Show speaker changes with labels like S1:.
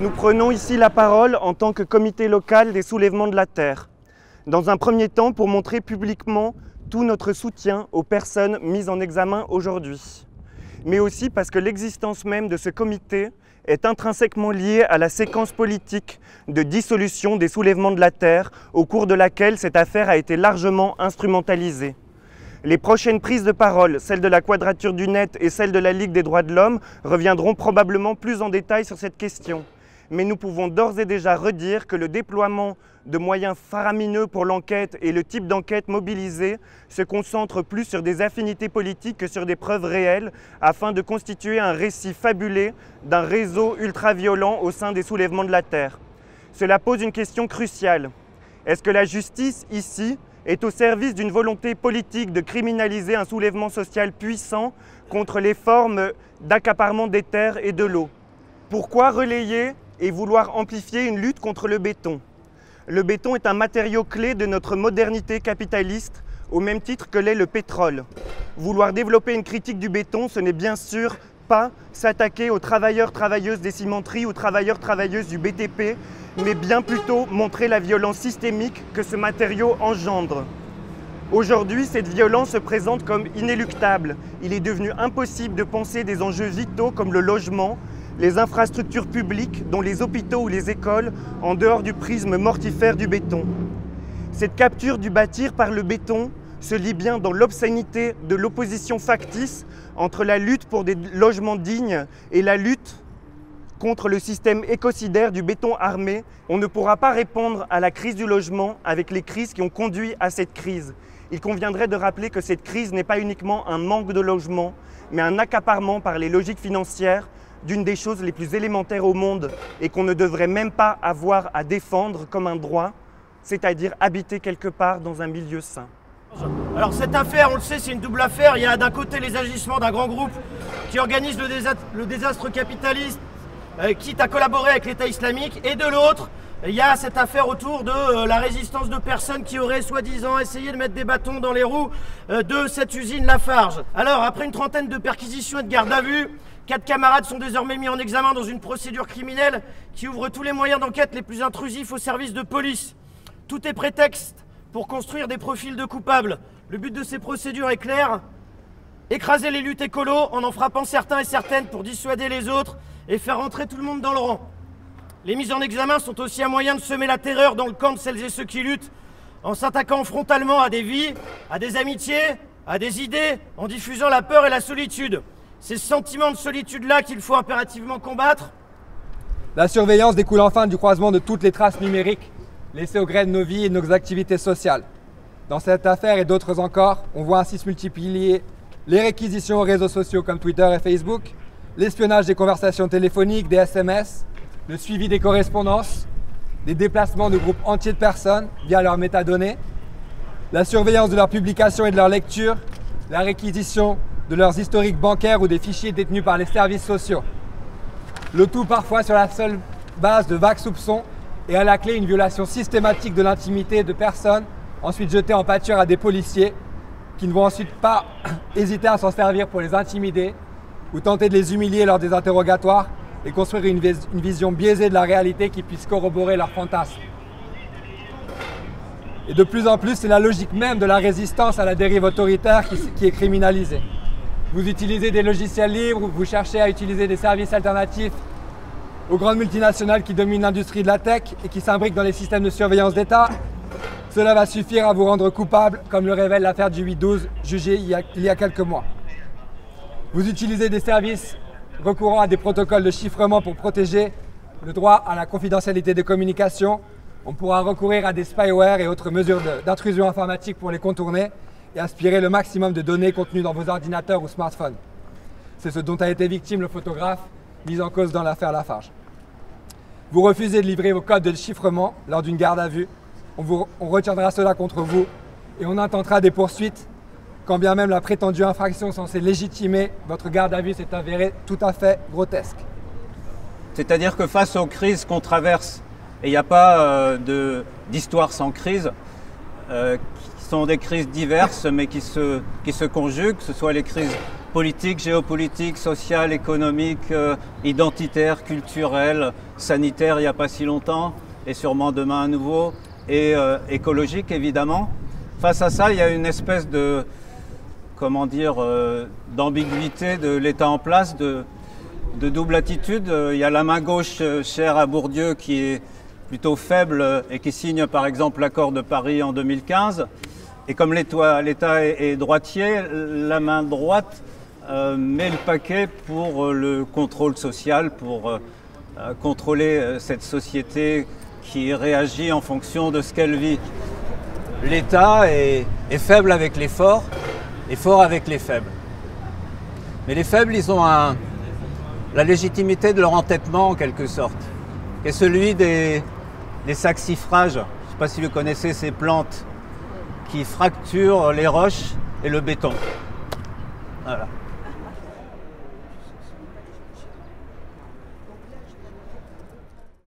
S1: Nous prenons ici la parole en tant que comité local des soulèvements de la Terre. Dans un premier temps pour montrer publiquement tout notre soutien aux personnes mises en examen aujourd'hui. Mais aussi parce que l'existence même de ce comité est intrinsèquement liée à la séquence politique de dissolution des soulèvements de la Terre au cours de laquelle cette affaire a été largement instrumentalisée. Les prochaines prises de parole, celles de la Quadrature du Net et celles de la Ligue des droits de l'homme, reviendront probablement plus en détail sur cette question. Mais nous pouvons d'ores et déjà redire que le déploiement de moyens faramineux pour l'enquête et le type d'enquête mobilisée se concentre plus sur des affinités politiques que sur des preuves réelles afin de constituer un récit fabulé d'un réseau ultra-violent au sein des soulèvements de la Terre. Cela pose une question cruciale. Est-ce que la justice, ici, est au service d'une volonté politique de criminaliser un soulèvement social puissant contre les formes d'accaparement des terres et de l'eau? Pourquoi relayer et vouloir amplifier une lutte contre le béton Le béton est un matériau clé de notre modernité capitaliste au même titre que l'est le pétrole. Vouloir développer une critique du béton, ce n'est bien sûr pas s'attaquer aux travailleurs travailleuses des cimenteries ou travailleurs travailleuses du BTP mais bien plutôt montrer la violence systémique que ce matériau engendre. Aujourd'hui, cette violence se présente comme inéluctable. Il est devenu impossible de penser des enjeux vitaux comme le logement, les infrastructures publiques, dont les hôpitaux ou les écoles, en dehors du prisme mortifère du béton. Cette capture du bâtir par le béton se lit bien dans l'obscénité de l'opposition factice entre la lutte pour des logements dignes et la lutte contre le système écocidaire du béton armé, on ne pourra pas répondre à la crise du logement avec les crises qui ont conduit à cette crise. Il conviendrait de rappeler que cette crise n'est pas uniquement un manque de logement, mais un accaparement par les logiques financières d'une des choses les plus élémentaires au monde et qu'on ne devrait même pas avoir à défendre comme un droit, c'est-à-dire habiter quelque part dans un milieu sain.
S2: Alors cette affaire, on le sait, c'est une double affaire. Il y a d'un côté les agissements d'un grand groupe qui organise le, désastre capitaliste euh, quitte à collaborer avec l'État islamique, et de l'autre, il y a cette affaire autour de euh, la résistance de personnes qui auraient soi-disant essayé de mettre des bâtons dans les roues euh, de cette usine Lafarge. Alors, après une trentaine de perquisitions et de gardes à vue, quatre camarades sont désormais mis en examen dans une procédure criminelle qui ouvre tous les moyens d'enquête les plus intrusifs au service de police. Tout est prétexte pour construire des profils de coupables. Le but de ces procédures est clair écraser les luttes écolos en en frappant certains et certaines pour dissuader les autres et faire rentrer tout le monde dans le rang. Les mises en examen sont aussi un moyen de semer la terreur dans le camp de celles et ceux qui luttent, en s'attaquant frontalement à des vies, à des amitiés, à des idées, en diffusant la peur et la solitude. Ces sentiments de solitude-là qu'il faut impérativement combattre.
S3: La surveillance découle enfin du croisement de toutes les traces numériques laissées au gré de nos vies et de nos activités sociales. Dans cette affaire et d'autres encore, on voit ainsi se multiplier les réquisitions aux réseaux sociaux comme Twitter et Facebook, l'espionnage des conversations téléphoniques, des SMS, le suivi des correspondances, des déplacements de groupes entiers de personnes via leurs métadonnées, la surveillance de leurs publications et de leurs lectures, la réquisition de leurs historiques bancaires ou des fichiers détenus par les services sociaux. Le tout parfois sur la seule base de vagues soupçons et à la clé une violation systématique de l'intimité de personnes, ensuite jetées en pâture à des policiers qui ne vont ensuite pas hésiter à s'en servir pour les intimider ou tenter de les humilier lors des interrogatoires et construire une, vision biaisée de la réalité qui puisse corroborer leurs fantasmes. Et de plus en plus, c'est la logique même de la résistance à la dérive autoritaire qui, est criminalisée. Vous utilisez des logiciels libres, vous cherchez à utiliser des services alternatifs aux grandes multinationales qui dominent l'industrie de la tech et qui s'imbriquent dans les systèmes de surveillance d'État. Cela va suffire à vous rendre coupable, comme le révèle l'affaire du 8-12 jugée il y a quelques mois. Vous utilisez des services recourant à des protocoles de chiffrement pour protéger le droit à la confidentialité des communications. On pourra recourir à des spyware et autres mesures d'intrusion informatique pour les contourner et aspirer le maximum de données contenues dans vos ordinateurs ou smartphones. C'est ce dont a été victime le photographe mis en cause dans l'affaire Lafarge. Vous refusez de livrer vos codes de chiffrement lors d'une garde à vue. On, retiendra cela contre vous et on intentera des poursuites quand bien même la prétendue infraction censée légitimer votre garde à vue s'est avérée tout à fait grotesque.
S4: C'est-à-dire que face aux crises qu'on traverse, et il n'y a pas euh, d'histoire sans crise, euh, qui sont des crises diverses mais qui se, qui se conjuguent, que ce soit les crises politique, géopolitique, sociale, économique, euh, identitaire, culturelle, sanitaire il n'y a pas si longtemps, et sûrement demain à nouveau, et euh, écologique évidemment. Face à ça, il y a une espèce de, comment dire, euh, d'ambiguïté de l'État en place, de, double attitude. Il y a la main gauche chère à Bourdieu qui est plutôt faible et qui signe par exemple l'accord de Paris en 2015. Et comme l'État est droitier, la main droite euh, met le paquet pour euh, le contrôle social, pour euh, contrôler cette société qui réagit en fonction de ce qu'elle vit. L'État est, faible avec les forts et fort avec les faibles. Mais les faibles, ils ont la légitimité de leur entêtement en quelque sorte, qui est celui des, des saxifrages. Je ne sais pas si vous connaissez ces plantes qui fracturent les roches et le béton. Voilà.